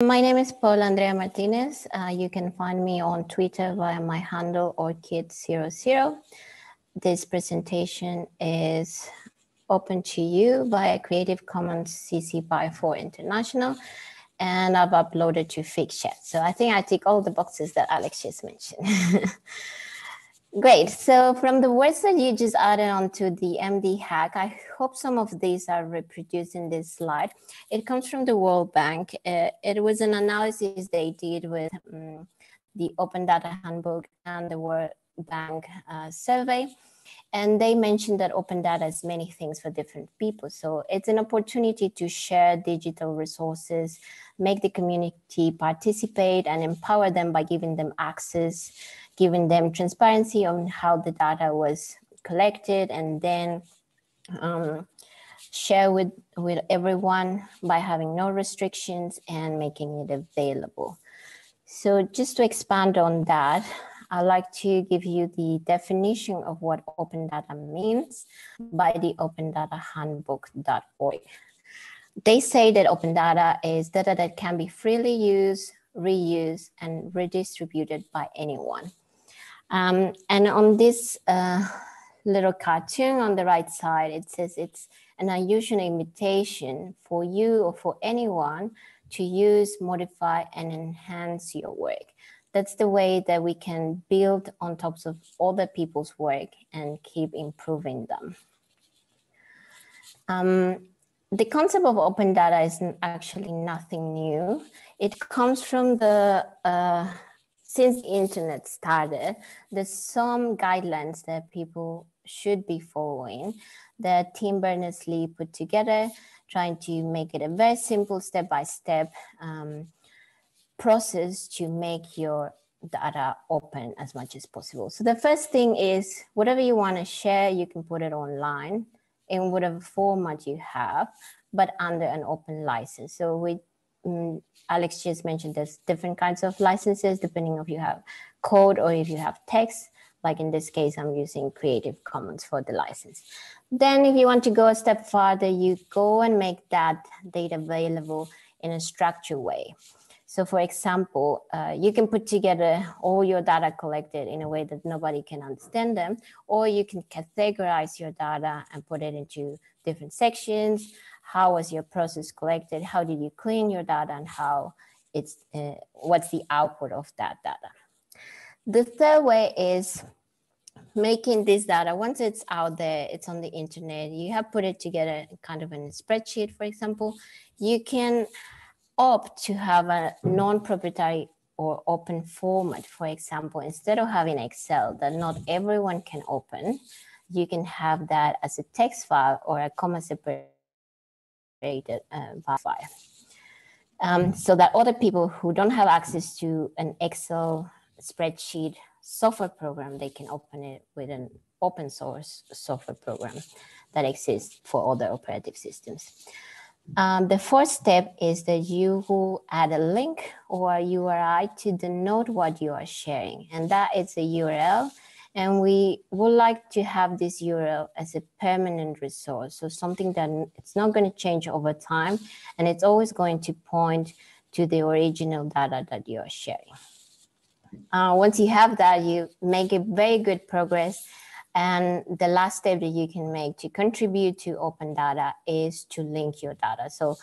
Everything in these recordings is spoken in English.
My name is Paula Andrea Martinez. Uh, you can find me on Twitter via my handle orchid00. This presentation is open to you via Creative Commons CC by 4 International, and I've uploaded to Figshare. So I think I tick all the boxes that Alex just mentioned. Great. So from the words that you just added onto the MD hack, I hope some of these are reproduced in this slide. It comes from the World Bank. Uh, it was an analysis they did with um, the Open Data Handbook and the World Bank uh, survey. And they mentioned that open data is many things for different people. So it's an opportunity to share digital resources, make the community participate and empower them by giving them access giving them transparency on how the data was collected and then um, share with, with everyone by having no restrictions and making it available. So just to expand on that, I'd like to give you the definition of what open data means by the opendatahandbook.org. They say that open data is data that can be freely used, reused, and redistributed by anyone. Um, and on this uh, little cartoon on the right side, it says it's an unusual invitation for you or for anyone to use, modify, and enhance your work. That's the way that we can build on top of other people's work and keep improving them. Um, the concept of open data is actually nothing new. It comes from the uh, since internet started, there's some guidelines that people should be following that Tim Berners-Lee put together, trying to make it a very simple step-by-step um, process to make your data open as much as possible. So the first thing is whatever you want to share, you can put it online in whatever format you have, but under an open license. So we um, Alex just mentioned there's different kinds of licenses depending if you have code or if you have text. Like in this case, I'm using Creative Commons for the license. Then if you want to go a step further, you go and make that data available in a structured way. So for example, uh, you can put together all your data collected in a way that nobody can understand them, or you can categorize your data and put it into different sections how was your process collected? How did you clean your data and how it's uh, what's the output of that data? The third way is making this data once it's out there it's on the internet you have put it together kind of in a spreadsheet for example you can opt to have a non-proprietary or open format. For example instead of having excel that not everyone can open you can have that as a text file or a comma separate created uh. Um, so that other people who don't have access to an Excel spreadsheet software program, they can open it with an open source software program that exists for other operative systems. Um, the fourth step is that you will add a link or URI to denote what you are sharing. And that is a URL and we would like to have this URL as a permanent resource. So something that it's not going to change over time. And it's always going to point to the original data that you are sharing. Uh, once you have that, you make a very good progress. And the last step that you can make to contribute to open data is to link your data. So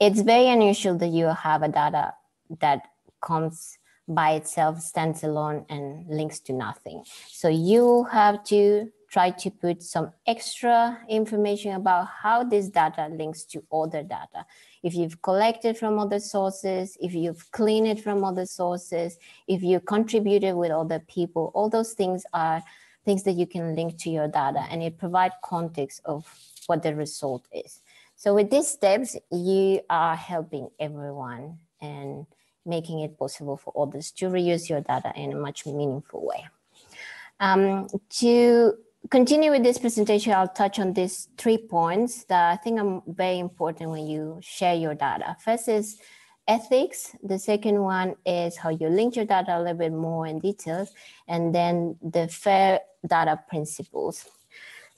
it's very unusual that you have a data that comes by itself stands alone and links to nothing. So you have to try to put some extra information about how this data links to other data. If you've collected from other sources, if you've cleaned it from other sources, if you contributed with other people, all those things are things that you can link to your data and it provides context of what the result is. So with these steps, you are helping everyone and making it possible for others to reuse your data in a much meaningful way. Um, to continue with this presentation, I'll touch on these three points that I think are very important when you share your data. First is ethics. The second one is how you link your data a little bit more in details. And then the fair data principles.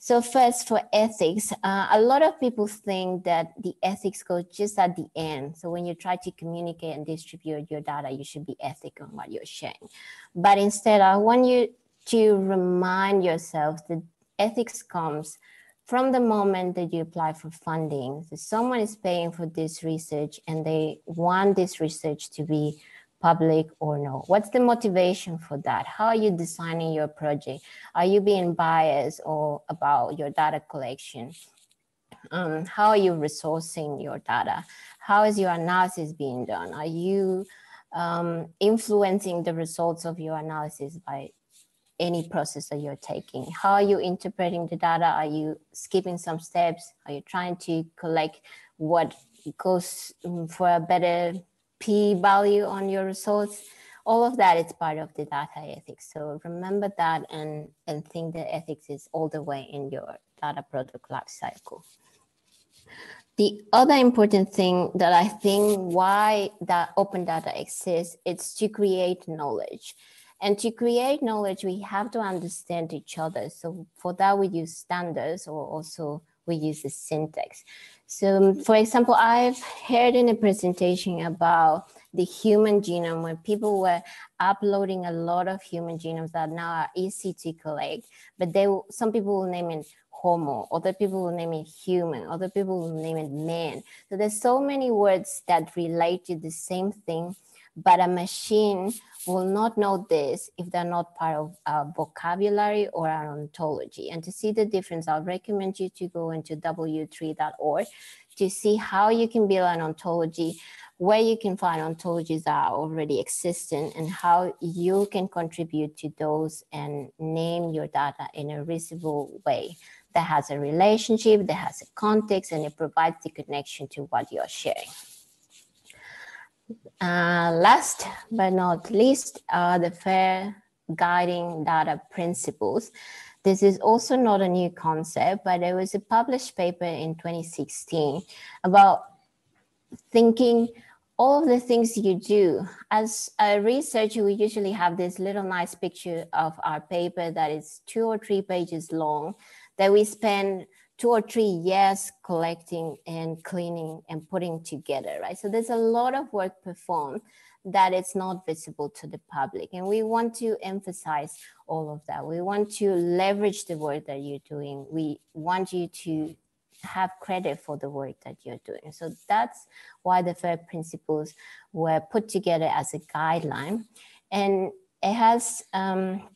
So first for ethics, uh, a lot of people think that the ethics goes just at the end. So when you try to communicate and distribute your data, you should be ethical on what you're sharing. But instead, I want you to remind yourself that ethics comes from the moment that you apply for funding. So someone is paying for this research and they want this research to be public or no? What's the motivation for that? How are you designing your project? Are you being biased or about your data collection? Um, how are you resourcing your data? How is your analysis being done? Are you um, influencing the results of your analysis by any process that you're taking? How are you interpreting the data? Are you skipping some steps? Are you trying to collect what goes um, for a better p value on your results all of that is part of the data ethics. So remember that and and think that ethics is all the way in your data product life cycle. The other important thing that i think why that open data exists it's to create knowledge. And to create knowledge we have to understand each other. So for that we use standards or also we use the syntax so, um, for example, I've heard in a presentation about the human genome where people were uploading a lot of human genomes that now are easy to collect, but they will, some people will name it homo, other people will name it human, other people will name it man. So there's so many words that relate to the same thing, but a machine will not know this if they're not part of a vocabulary or an ontology. And to see the difference, I'll recommend you to go into w3.org to see how you can build an ontology, where you can find ontologies that are already existing, and how you can contribute to those and name your data in a reasonable way that has a relationship, that has a context, and it provides the connection to what you're sharing. Uh, last but not least are the FAIR guiding data principles. This is also not a new concept, but there was a published paper in 2016 about thinking all of the things you do. As a researcher, we usually have this little nice picture of our paper that is two or three pages long that we spend two or three years collecting and cleaning and putting together, right? So there's a lot of work performed that it's not visible to the public. And we want to emphasize all of that. We want to leverage the work that you're doing. We want you to have credit for the work that you're doing. So that's why the FAIR principles were put together as a guideline. And it has um,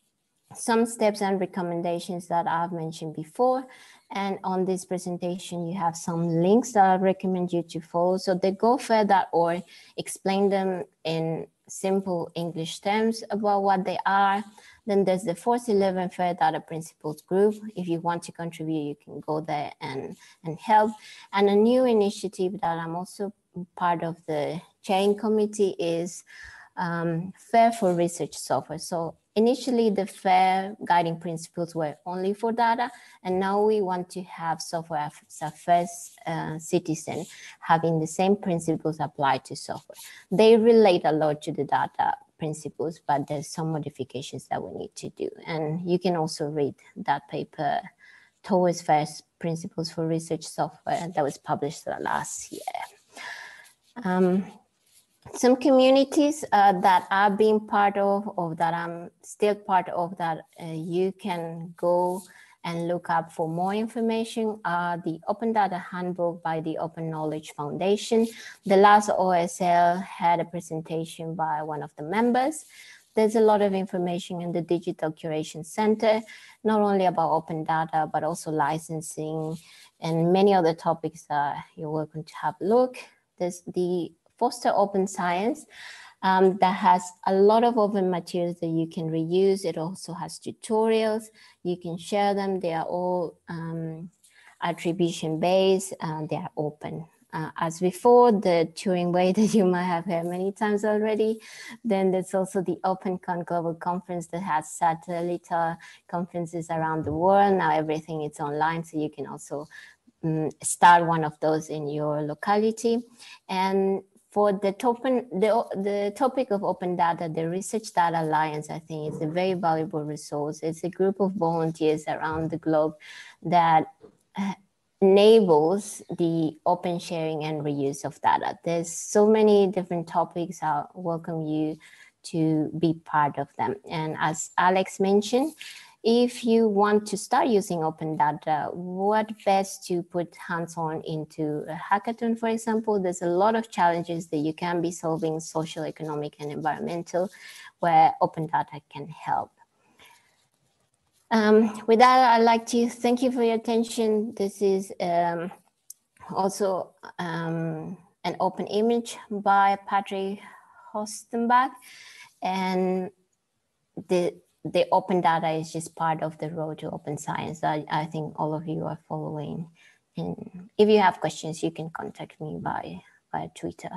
some steps and recommendations that I've mentioned before. And on this presentation, you have some links that I recommend you to follow. So the gofair.org explain them in simple English terms about what they are. Then there's the Force 11 Fair Data Principles group. If you want to contribute, you can go there and, and help. And a new initiative that I'm also part of the chairing committee is um, Fair for Research Software. So Initially, the FAIR guiding principles were only for data, and now we want to have software as a first uh, citizen having the same principles applied to software. They relate a lot to the data principles, but there's some modifications that we need to do. And you can also read that paper towards FAIR principles for research software that was published last year. Um, some communities uh, that I've been part of or that I'm still part of that uh, you can go and look up for more information are the Open Data Handbook by the Open Knowledge Foundation. The last OLS had a presentation by one of the members. There's a lot of information in the Digital Curation Center, not only about open data, but also licensing and many other topics that you're welcome to have a look. There's the foster open science um, that has a lot of open materials that you can reuse. It also has tutorials. You can share them. They are all um, attribution based. Uh, they are open. Uh, as before, the Turing Way that you might have heard many times already. Then there's also the OpenCon Global Conference that has satellite conferences around the world. Now everything is online, so you can also um, start one of those in your locality. And for the, topen, the, the topic of open data, the Research Data Alliance, I think is a very valuable resource. It's a group of volunteers around the globe that uh, enables the open sharing and reuse of data. There's so many different topics. I welcome you to be part of them. And as Alex mentioned, if you want to start using open data, what best to put hands-on into a hackathon, for example, there's a lot of challenges that you can be solving social, economic, and environmental, where open data can help. Um, with that, I'd like to thank you for your attention. This is um, also um, an open image by Patrick Hochstenbach. And the the open data is just part of the road to open science that I think all of you are following. And if you have questions, you can contact me by, by Twitter.